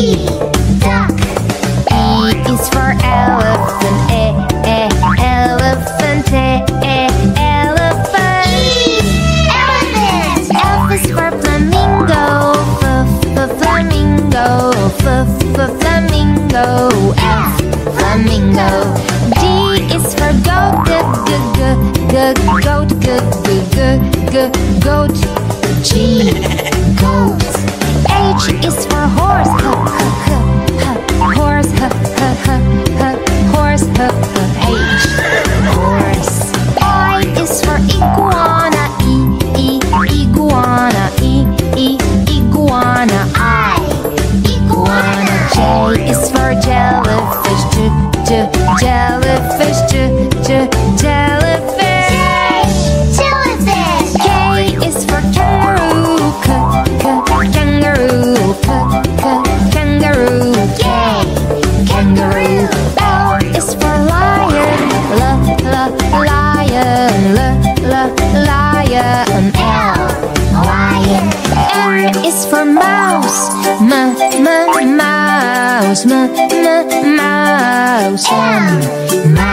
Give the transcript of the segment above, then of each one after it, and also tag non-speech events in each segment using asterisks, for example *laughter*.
Whee! mouse, my, my, mouse.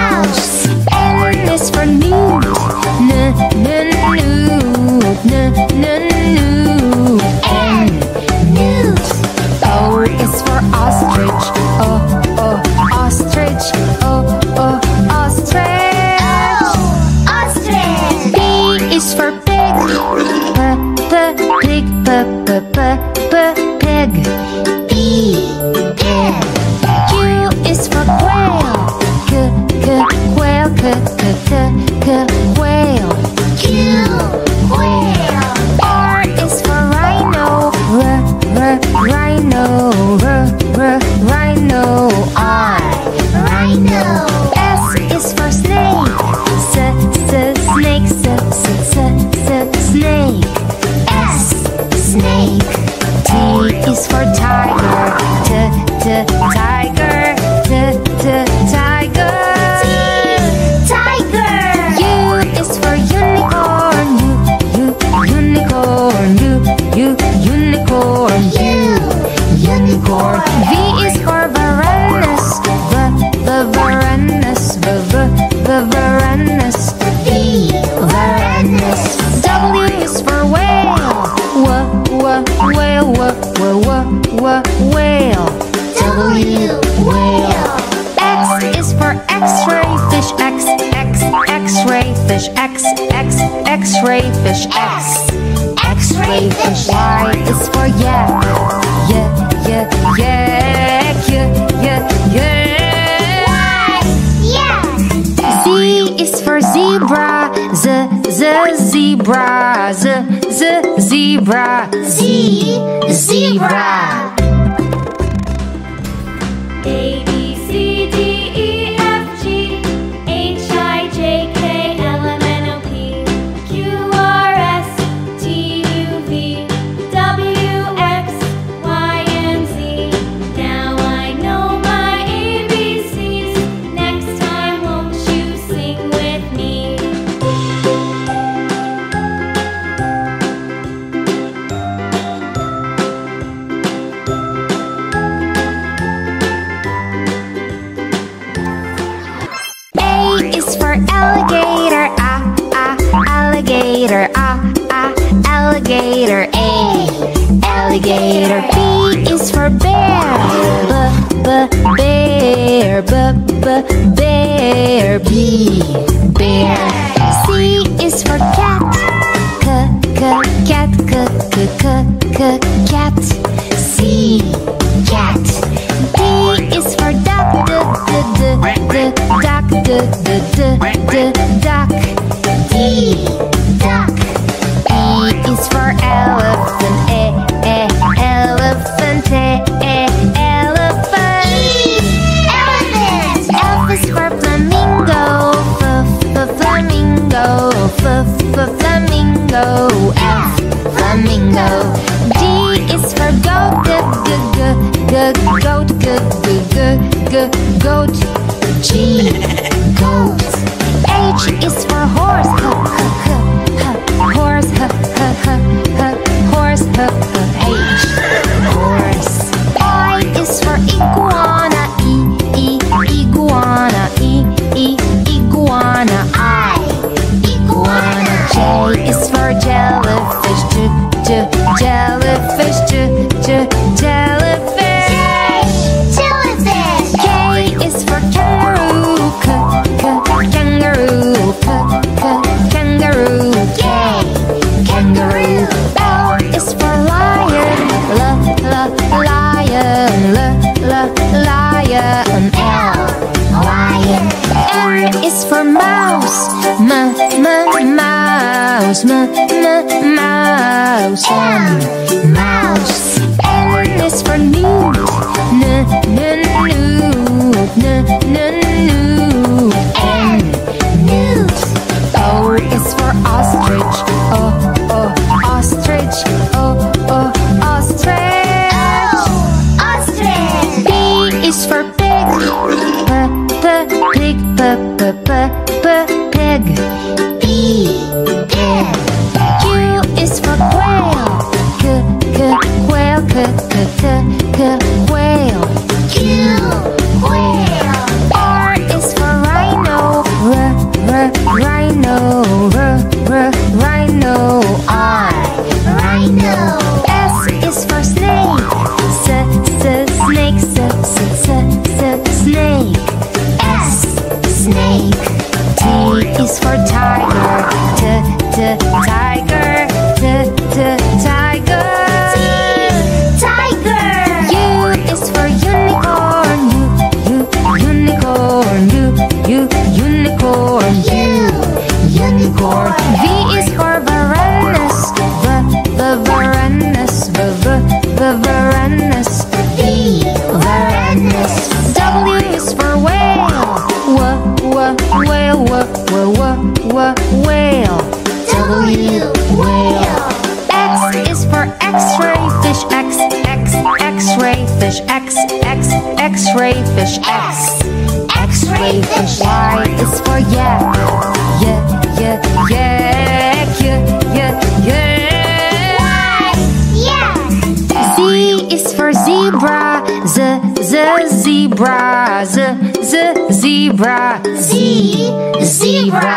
alligator, ah, ah, alligator, ah, ah, alligator, A. Alligator, B is for bear, b, b, bear, b, b, bear, B, bear. C is for cat, Libra.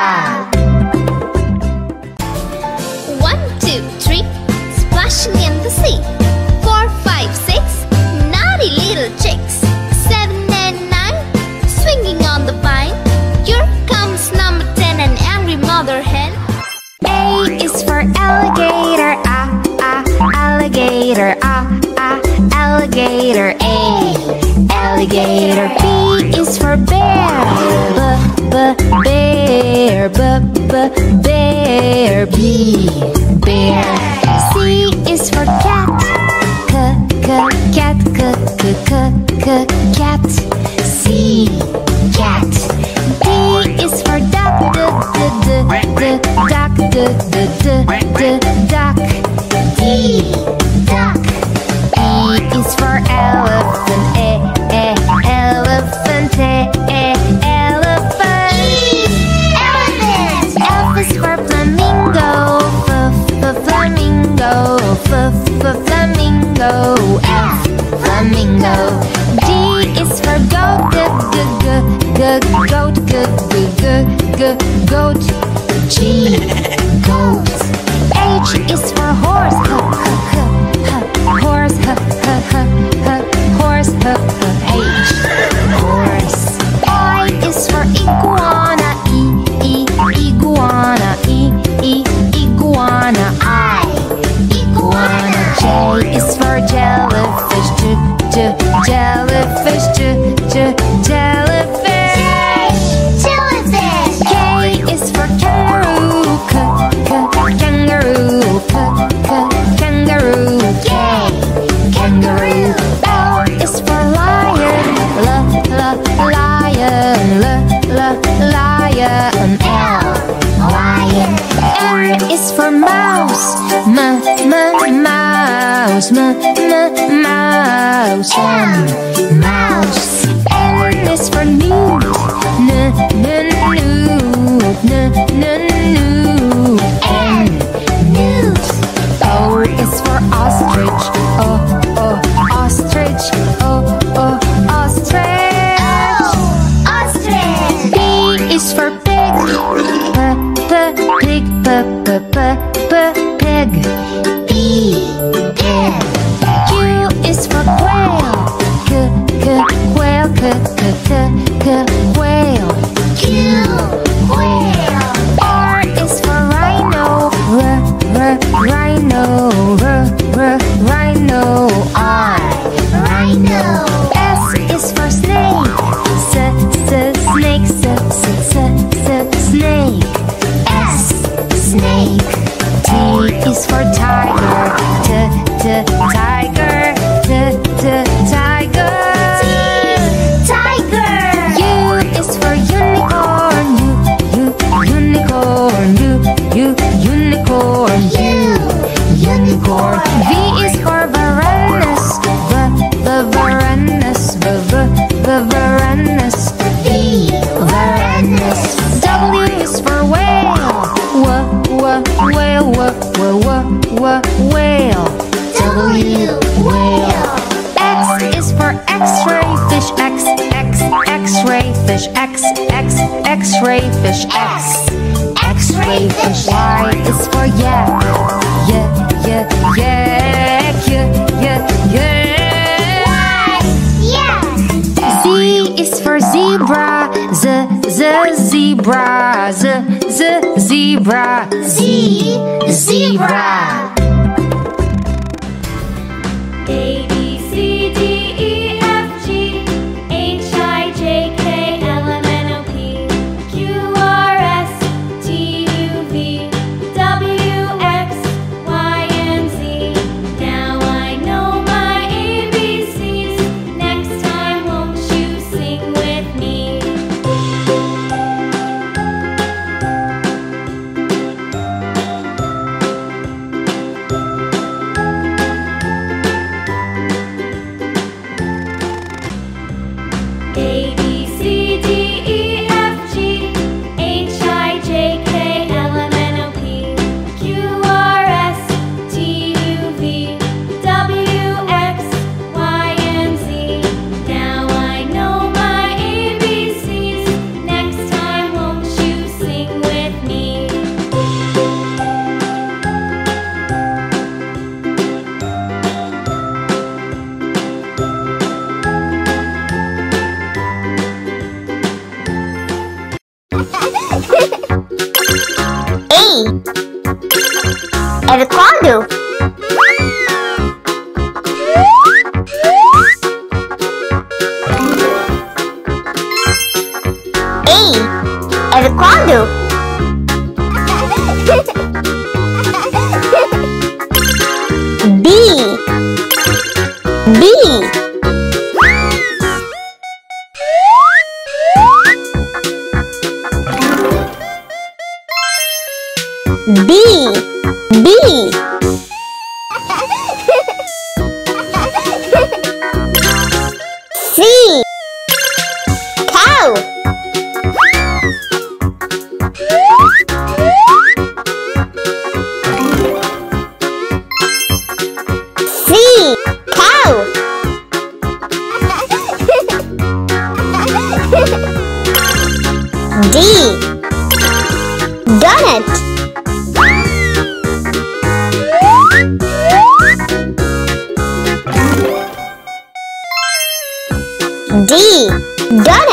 G goat. H is for horse. H, h, h, horse. H, horse. H, H. Horse. I is for iguana. E, e, iguana. E, e, iguana. I. Iguana. J is for jellyfish. J, j, jellyfish. mouse, m m mouse, um, mouse. N is for noob, n n noob, n n noob. N news. O is for ostrich, o o ostrich, o o ostrich. O ostrich. P is for pig, p p pig, p p p p egg. Is for quail. K, quail. zebra. Z, zebra.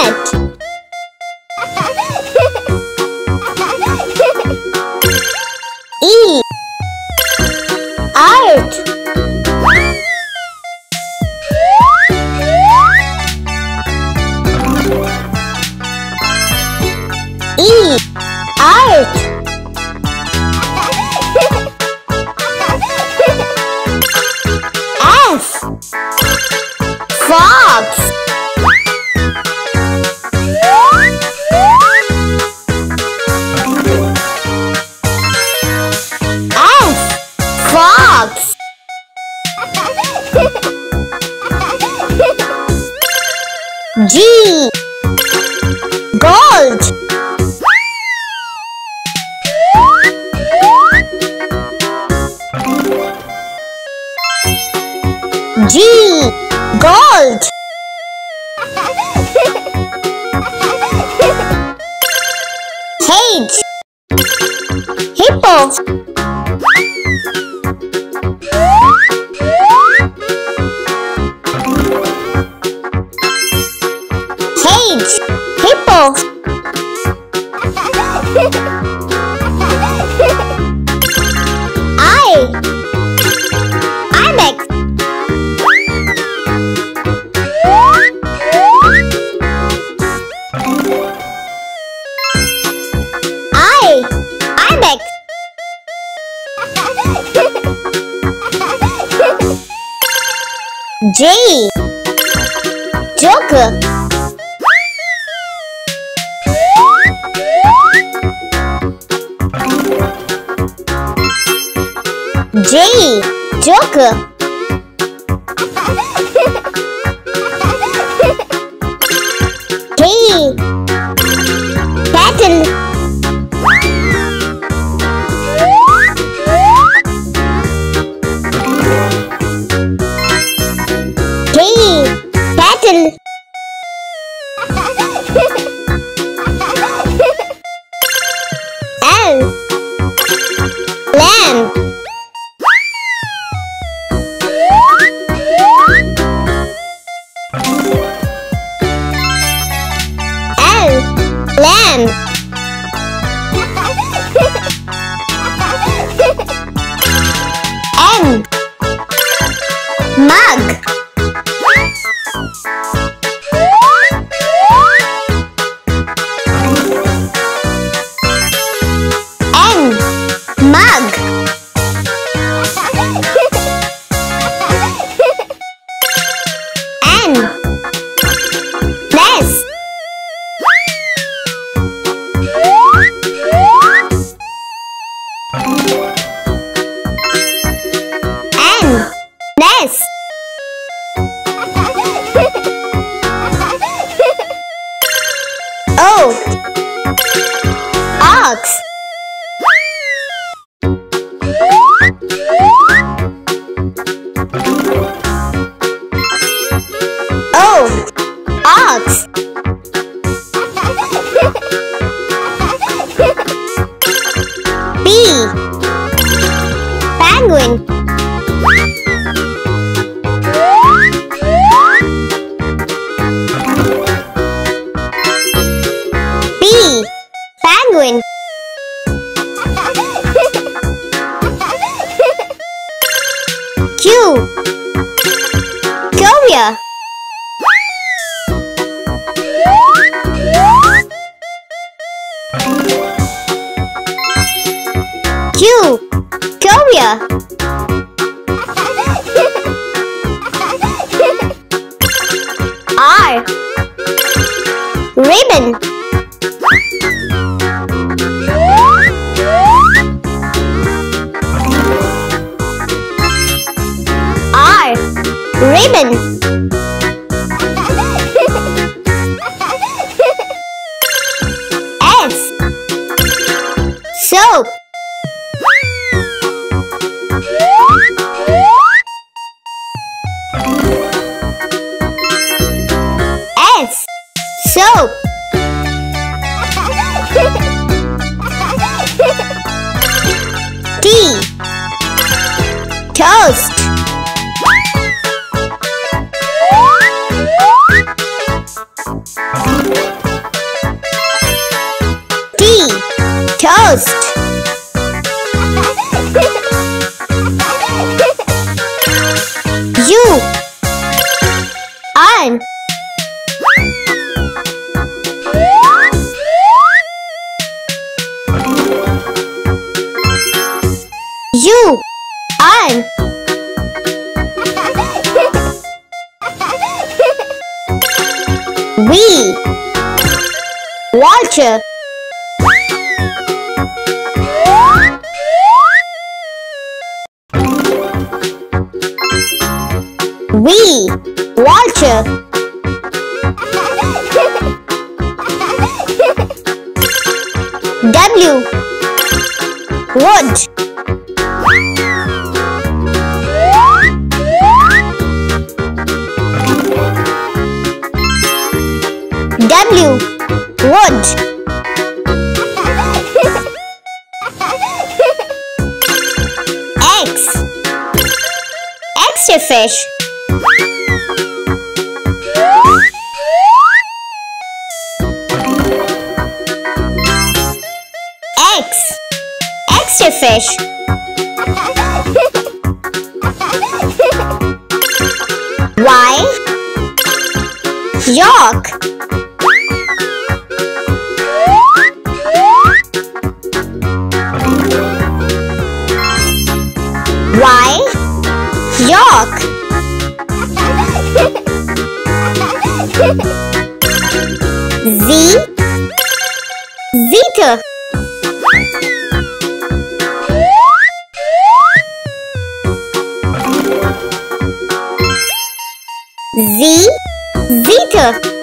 Bye. Dios. a fish. Why? York. Why? York. Z Z. Zeta.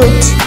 fruit.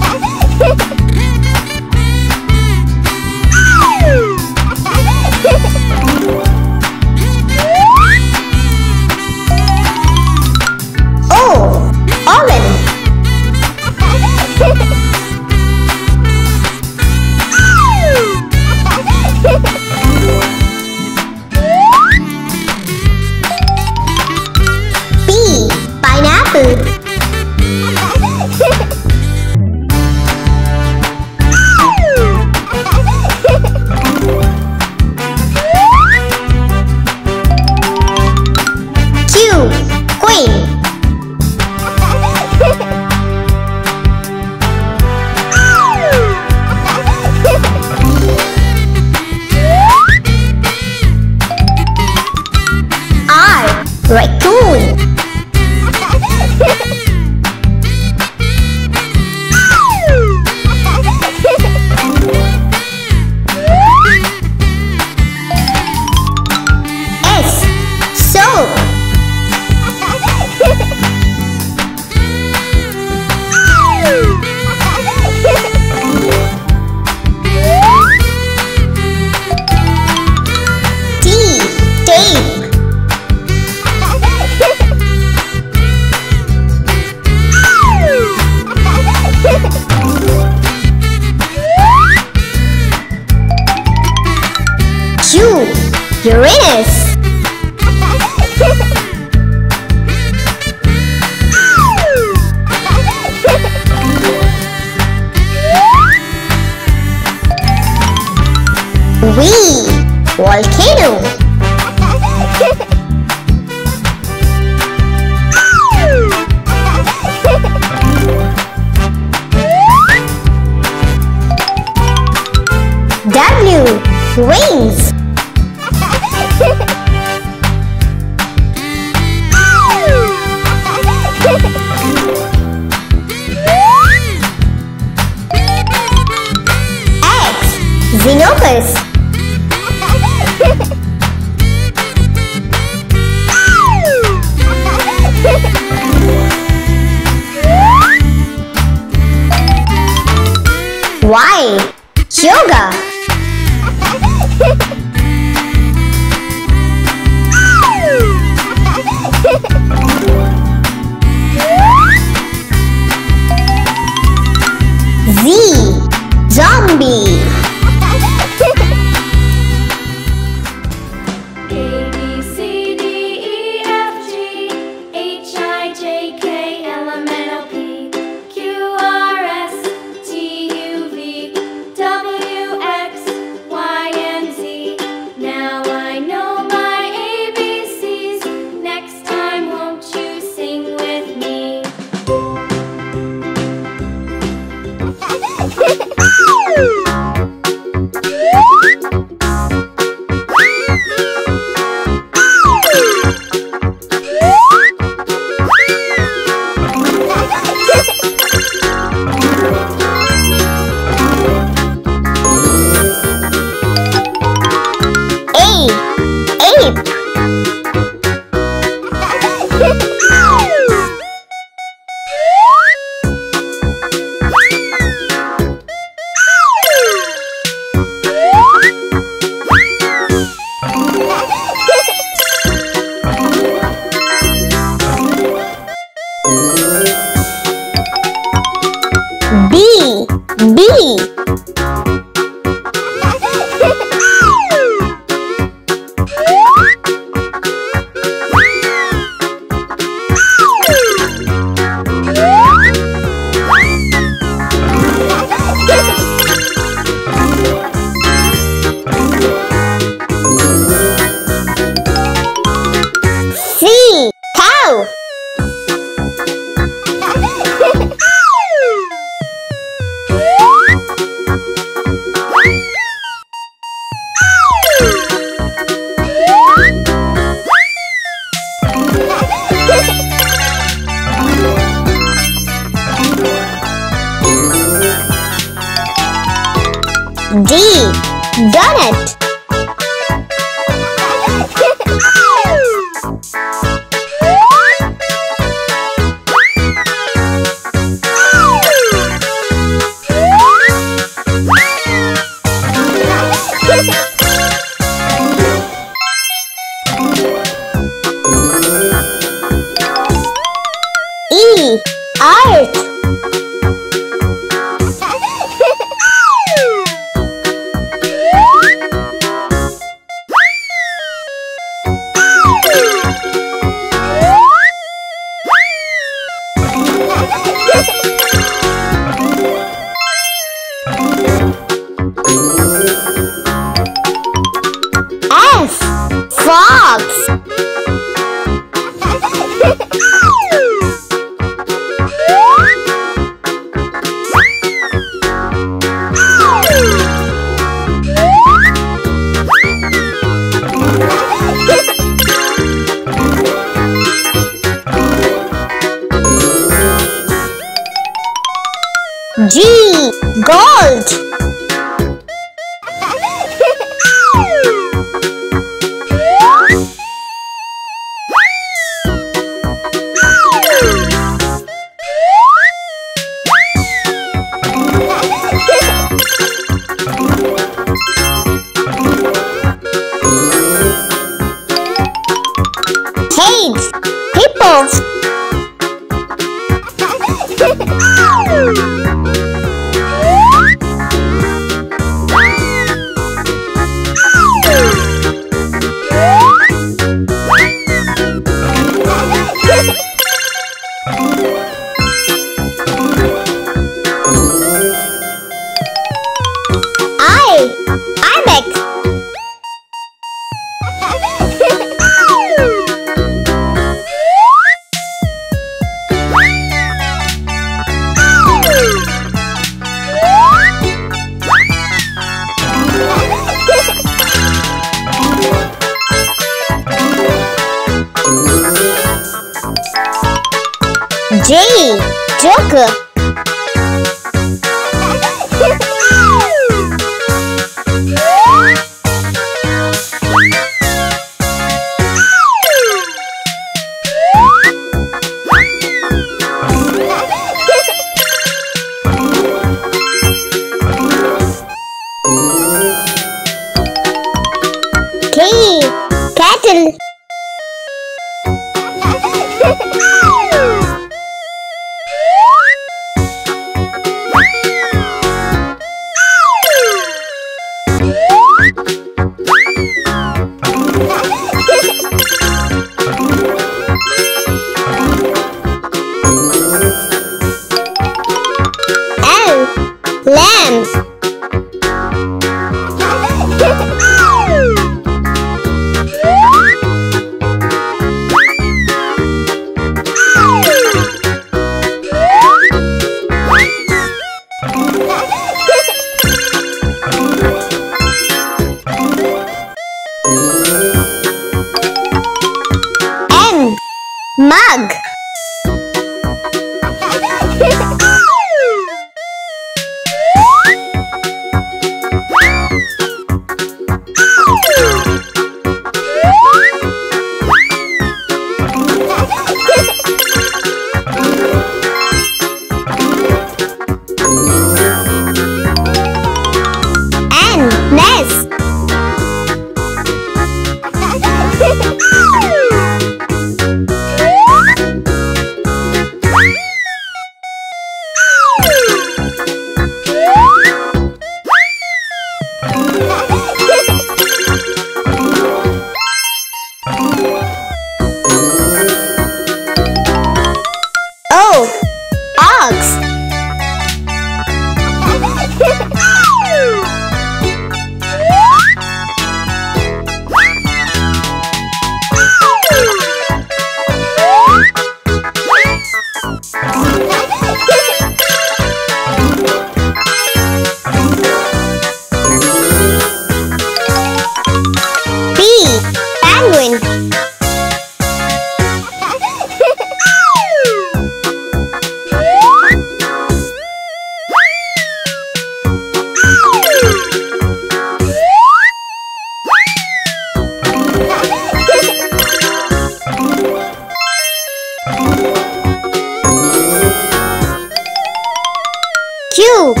Cube.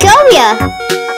Korea.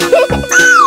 Ah! *laughs*